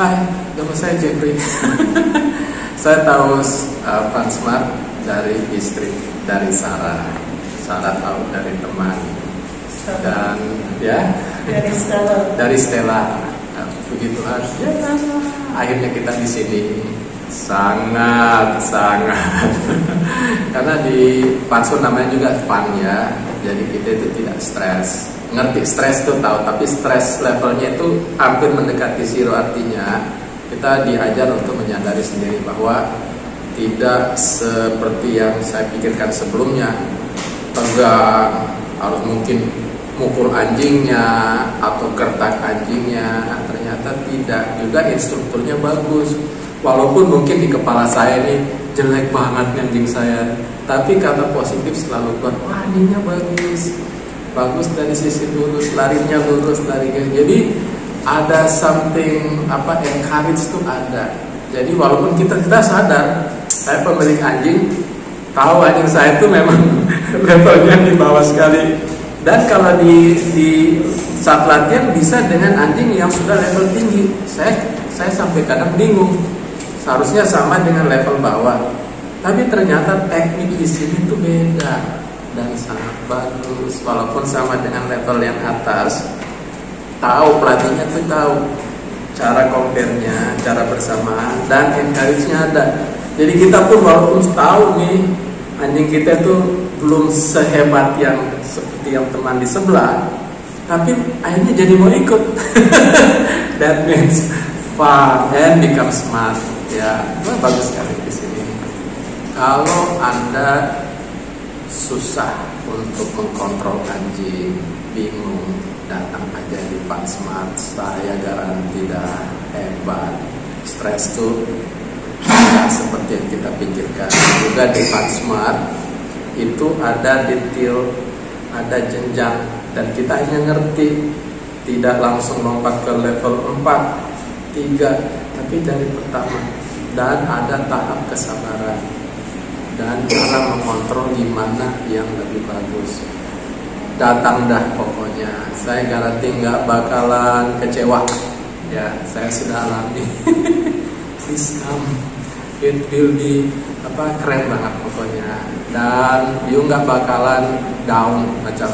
Hai, nama saya Jeffrey. saya tahu uh, Smart dari istri, dari Sarah. Sarah tahu dari teman. Dan ya, dari Stella. dari Stella. Nah, Tuhan. Ya, akhirnya kita di sini sangat sangat karena di Fansun namanya juga fun ya jadi kita itu tidak stres ngerti stres tuh tahu. Tapi stres levelnya itu hampir mendekati zero artinya kita diajar untuk menyadari sendiri bahwa tidak seperti yang saya pikirkan sebelumnya. Tegang harus mungkin mukul anjingnya atau gertak anjingnya. Ternyata tidak. Juga instrukturnya bagus. Walaupun mungkin di kepala saya ini jelek banget anjing saya. Tapi kata positif selalu buat wah anjingnya bagus bagus dari sisi lurus larinya lurus larinya. Jadi ada something apa encourage itu ada. Jadi walaupun kita kita sadar saya pemilik anjing tahu anjing saya itu memang levelnya di bawah sekali. Dan kalau di di saat latihan bisa dengan anjing yang sudah level tinggi. Saya saya sampai kadang bingung. Seharusnya sama dengan level bawah. Tapi ternyata teknik di sini tuh beda dan sangat bagus. Walaupun sama dengan level yang atas tahu pelatihnya tuh tahu cara compare-nya cara bersamaan dan encourage-nya ada. Jadi kita pun walaupun tahu nih anjing kita tuh belum sehebat yang seperti yang teman di sebelah tapi akhirnya jadi mau ikut. That means fun and become smart. Ya bagus sekali di sini. Kalau anda susah untuk mengkontrol anjing, bingung, datang aja di Fun Smart. Saya garanti dah hebat. Stres tuh tidak seperti yang kita pikirkan. Juga di Fun Smart itu ada detail, ada jenjang dan kita hanya ngerti tidak langsung lompat ke level 4, 3, tapi dari pertama dan ada tahap kesabaran dan cara mengontrol di mana yang lebih bagus. Datang dah pokoknya. Saya garanti nggak bakalan kecewa. Ya, saya sudah alami. Please come. It will be apa keren banget pokoknya. Dan you nggak bakalan down macam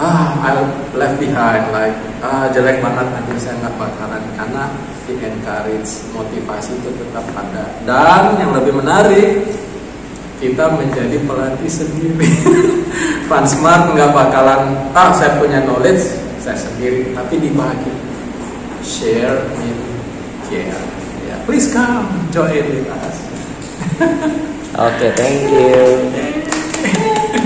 ah I left behind like ah jelek banget nanti saya nggak bakalan karena di encourage motivasi itu tetap ada dan yang lebih menarik kita menjadi pelatih sendiri. Fun Smart nggak bakalan, ah saya punya knowledge, saya sendiri, tapi dibagi. Share in care. Yeah. Please come join with us. Oke, okay, thank you.